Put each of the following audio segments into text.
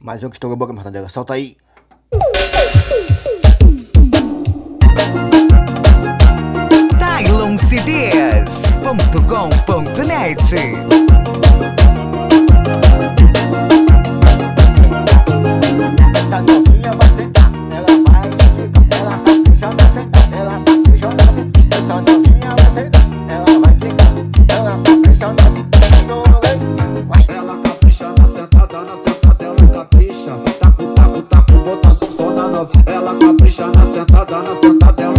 Mais um que estourou a boca, Mortadela. Solta aí. Tyloncideias.com.net ela capricha na sentada, na sentada ela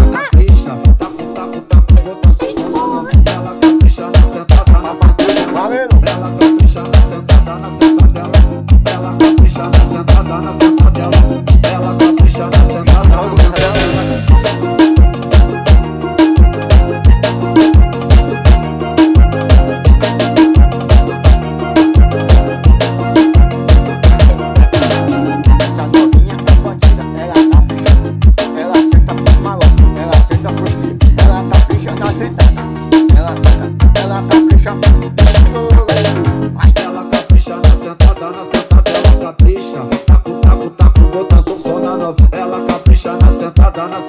na sentada, ela capricha. Taco, taco, taco, botação só na novela. Ela capricha na sentada, na sentada.